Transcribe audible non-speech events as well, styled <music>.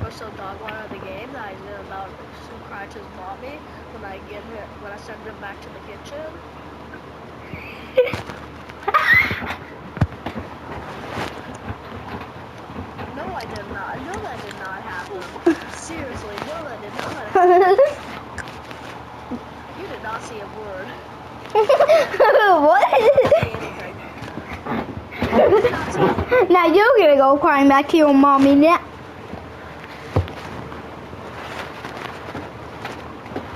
We're so dog out of the game that I knew about Sue Crouch's mommy when I get her when I send him back to the kitchen. <laughs> no, I did not. No, that did not happen. Seriously, no, that did not. Happen. <laughs> you did not see a word. <laughs> what? Now you're gonna go crying back to your mommy now.